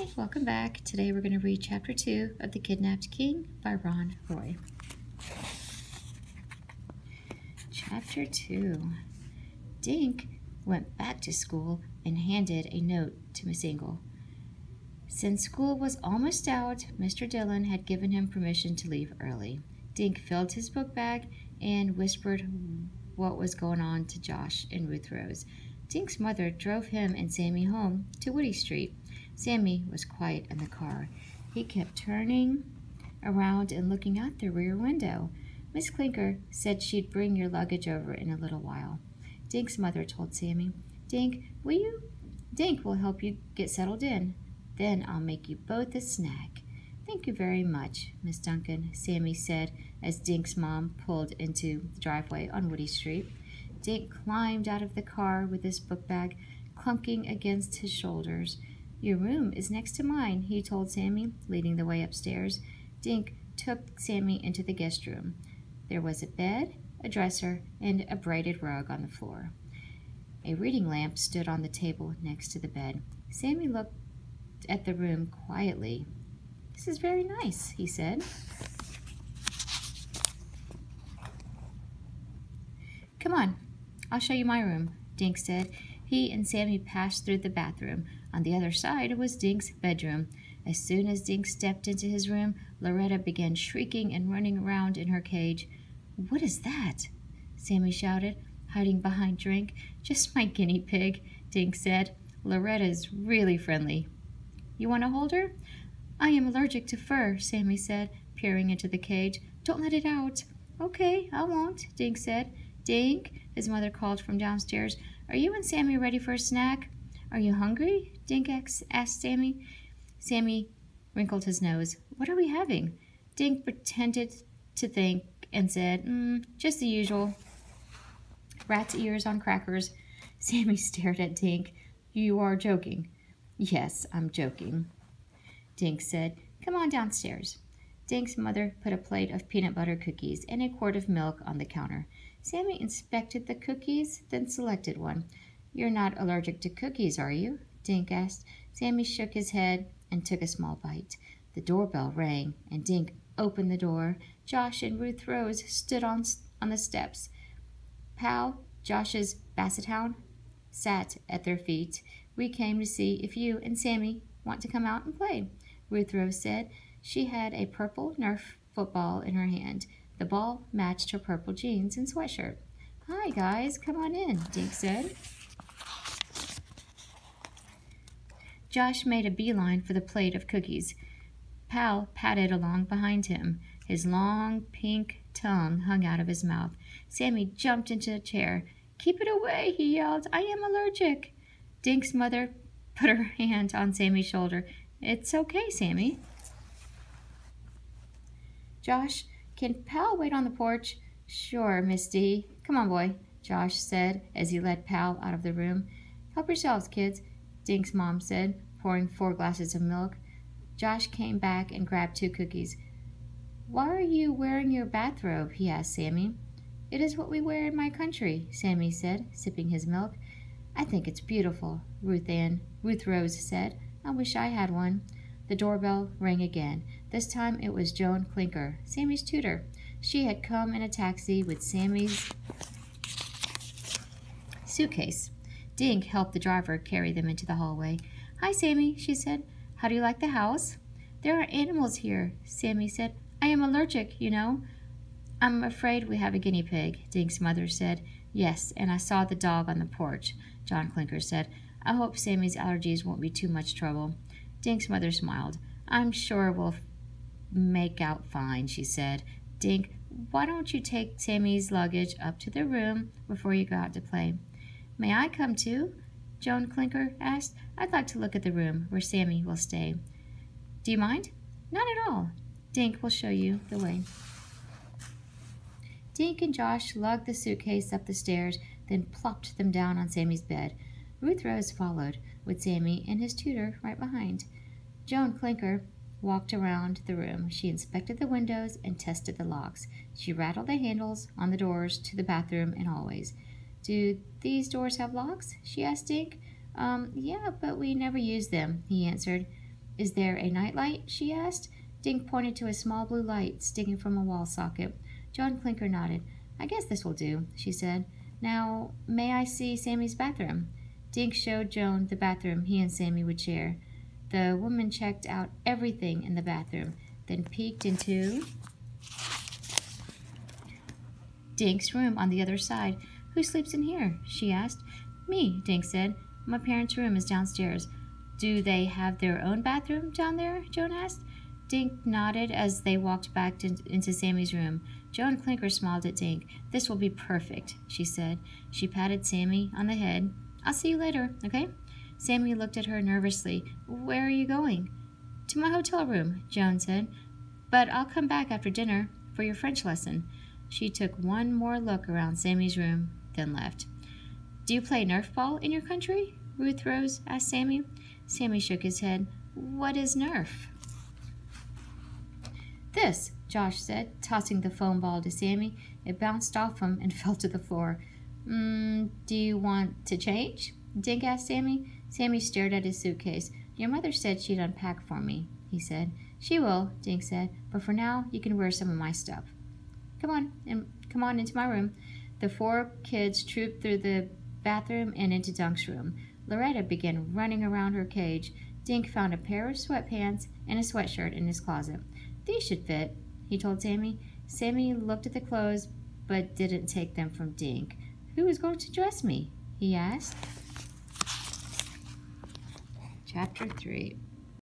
Hi, welcome back. Today we're going to read Chapter 2 of The Kidnapped King by Ron Roy. Chapter 2 Dink went back to school and handed a note to Miss Ingle. Since school was almost out, Mr. Dillon had given him permission to leave early. Dink filled his book bag and whispered what was going on to Josh and Ruth Rose. Dink's mother drove him and Sammy home to Woody Street. Sammy was quiet in the car. He kept turning around and looking out the rear window. Miss Clinker said she'd bring your luggage over in a little while. Dink's mother told Sammy, Dink, will you? Dink will help you get settled in. Then I'll make you both a snack. Thank you very much, Miss Duncan, Sammy said as Dink's mom pulled into the driveway on Woody Street. Dink climbed out of the car with his book bag clunking against his shoulders. Your room is next to mine, he told Sammy, leading the way upstairs. Dink took Sammy into the guest room. There was a bed, a dresser, and a braided rug on the floor. A reading lamp stood on the table next to the bed. Sammy looked at the room quietly. This is very nice, he said. Come on, I'll show you my room, Dink said. He and Sammy passed through the bathroom. On the other side was Dink's bedroom. As soon as Dink stepped into his room, Loretta began shrieking and running around in her cage. What is that? Sammy shouted, hiding behind Dink. Just my guinea pig, Dink said. Loretta's really friendly. You want to hold her? I am allergic to fur, Sammy said, peering into the cage. Don't let it out. Okay, I won't, Dink said. Dink, his mother called from downstairs. Are you and Sammy ready for a snack? Are you hungry? Dink asked Sammy. Sammy wrinkled his nose. What are we having? Dink pretended to think and said, mm, just the usual. Rat's ears on crackers. Sammy stared at Dink. You are joking. Yes, I'm joking. Dink said, Come on downstairs. Dink's mother put a plate of peanut butter cookies and a quart of milk on the counter. Sammy inspected the cookies, then selected one. You're not allergic to cookies, are you? Dink asked. Sammy shook his head and took a small bite. The doorbell rang, and Dink opened the door. Josh and Ruth Rose stood on, on the steps. Pal, Josh's basset hound, sat at their feet. We came to see if you and Sammy want to come out and play, Ruth Rose said. She had a purple Nerf football in her hand. The ball matched her purple jeans and sweatshirt. Hi, guys, come on in, Dink said. Josh made a beeline for the plate of cookies. Pal padded along behind him. His long pink tongue hung out of his mouth. Sammy jumped into a chair. Keep it away, he yelled. I am allergic. Dink's mother put her hand on Sammy's shoulder. It's okay, Sammy. Josh can Pal wait on the porch? Sure, Miss D. Come on, boy, Josh said as he led Pal out of the room. Help yourselves, kids, Dink's mom said, pouring four glasses of milk. Josh came back and grabbed two cookies. Why are you wearing your bathrobe? he asked Sammy. It is what we wear in my country, Sammy said, sipping his milk. I think it's beautiful, Ruth Ann, Ruth Rose said. I wish I had one. The doorbell rang again. This time it was Joan Clinker, Sammy's tutor. She had come in a taxi with Sammy's suitcase. Dink helped the driver carry them into the hallway. Hi, Sammy, she said. How do you like the house? There are animals here, Sammy said. I am allergic, you know. I'm afraid we have a guinea pig, Dink's mother said. Yes, and I saw the dog on the porch, Joan Clinker said. I hope Sammy's allergies won't be too much trouble. Dink's mother smiled. I'm sure we'll make out fine, she said. Dink, why don't you take Sammy's luggage up to the room before you go out to play? May I come too? Joan Clinker asked. I'd like to look at the room where Sammy will stay. Do you mind? Not at all. Dink will show you the way. Dink and Josh lugged the suitcase up the stairs, then plopped them down on Sammy's bed. Ruth Rose followed, with Sammy and his tutor right behind. Joan Clinker walked around the room. She inspected the windows and tested the locks. She rattled the handles on the doors to the bathroom and hallways. Do these doors have locks? she asked Dink. Um, yeah, but we never use them, he answered. Is there a nightlight? she asked. Dink pointed to a small blue light sticking from a wall socket. Joan Clinker nodded. I guess this will do, she said. Now, may I see Sammy's bathroom? Dink showed Joan the bathroom he and Sammy would share. The woman checked out everything in the bathroom, then peeked into Dink's room on the other side. Who sleeps in here? she asked. Me, Dink said. My parents' room is downstairs. Do they have their own bathroom down there? Joan asked. Dink nodded as they walked back to, into Sammy's room. Joan Clinker smiled at Dink. This will be perfect, she said. She patted Sammy on the head. I'll see you later, okay? Sammy looked at her nervously. Where are you going? To my hotel room, Joan said. But I'll come back after dinner for your French lesson. She took one more look around Sammy's room, then left. Do you play Nerf ball in your country? Ruth Rose asked Sammy. Sammy shook his head. What is Nerf? This, Josh said, tossing the foam ball to Sammy. It bounced off him and fell to the floor. Mm, do you want to change? Dink asked Sammy. Sammy stared at his suitcase. Your mother said she'd unpack for me, he said. She will, Dink said, but for now you can wear some of my stuff. Come on, and come on into my room. The four kids trooped through the bathroom and into Dink's room. Loretta began running around her cage. Dink found a pair of sweatpants and a sweatshirt in his closet. These should fit, he told Sammy. Sammy looked at the clothes but didn't take them from Dink. Who is going to dress me? he asked. Chapter 3